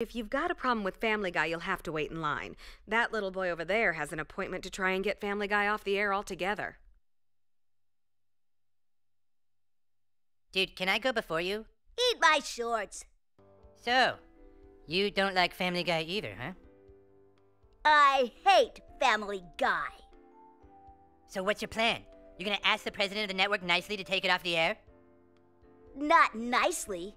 If you've got a problem with Family Guy, you'll have to wait in line. That little boy over there has an appointment to try and get Family Guy off the air altogether. Dude, can I go before you? Eat my shorts. So, you don't like Family Guy either, huh? I hate Family Guy. So what's your plan? You're gonna ask the president of the network nicely to take it off the air? Not nicely.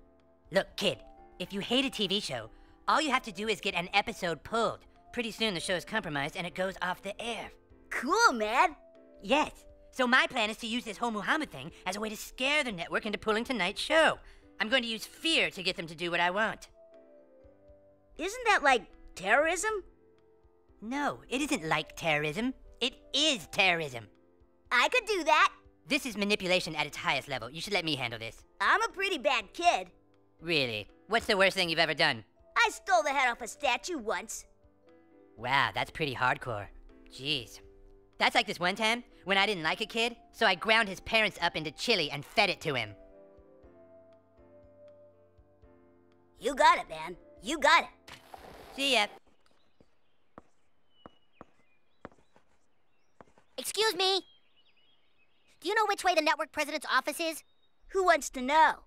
Look, kid, if you hate a TV show, all you have to do is get an episode pulled. Pretty soon the show is compromised and it goes off the air. Cool, man. Yes. So my plan is to use this whole Muhammad thing as a way to scare the network into pulling tonight's show. I'm going to use fear to get them to do what I want. Isn't that like terrorism? No, it isn't like terrorism. It is terrorism. I could do that. This is manipulation at its highest level. You should let me handle this. I'm a pretty bad kid. Really? What's the worst thing you've ever done? I stole the head off a statue once. Wow, that's pretty hardcore. Jeez. That's like this one time when I didn't like a kid, so I ground his parents up into chili and fed it to him. You got it, man. You got it. See ya. Excuse me. Do you know which way the network president's office is? Who wants to know?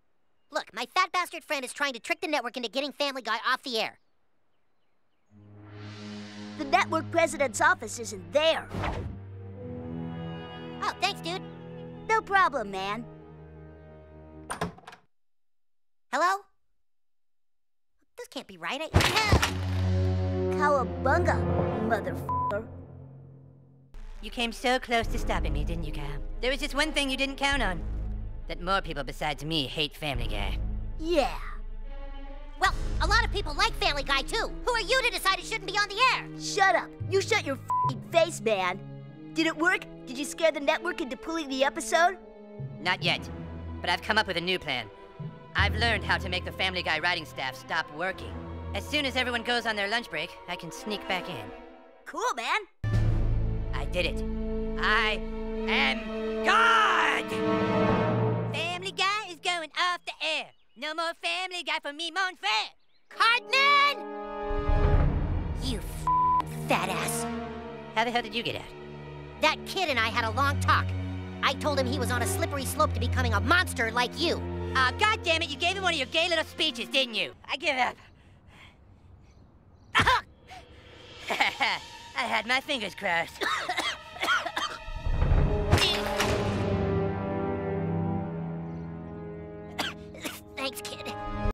Look, my fat bastard friend is trying to trick the network into getting Family Guy off the air. The network president's office isn't there. Oh, thanks, dude. No problem, man. Hello? This can't be right. I... Cowabunga, motherfucker. You came so close to stopping me, didn't you, Kyle? There was just one thing you didn't count on. That more people besides me hate Family Guy. Yeah. Well, a lot of people like Family Guy, too. Who are you to decide it shouldn't be on the air? Shut up. You shut your fing face, man. Did it work? Did you scare the network into pulling the episode? Not yet. But I've come up with a new plan. I've learned how to make the Family Guy writing staff stop working. As soon as everyone goes on their lunch break, I can sneak back in. Cool, man. I did it. I am God! No more Family Guy for me, mon frere. Cartman! You fat ass. How the hell did you get out? That kid and I had a long talk. I told him he was on a slippery slope to becoming a monster like you. Ah, oh, God damn it! You gave him one of your gay little speeches, didn't you? I give up. I had my fingers crossed.